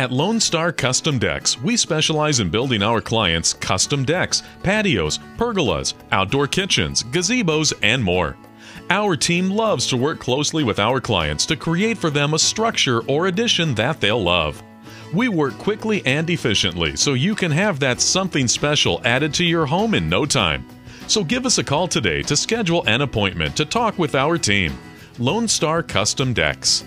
At Lonestar Custom Decks, we specialize in building our clients custom decks, patios, pergolas, outdoor kitchens, gazebos, and more. Our team loves to work closely with our clients to create for them a structure or addition that they'll love. We work quickly and efficiently so you can have that something special added to your home in no time. So give us a call today to schedule an appointment to talk with our team. Lonestar Custom Decks.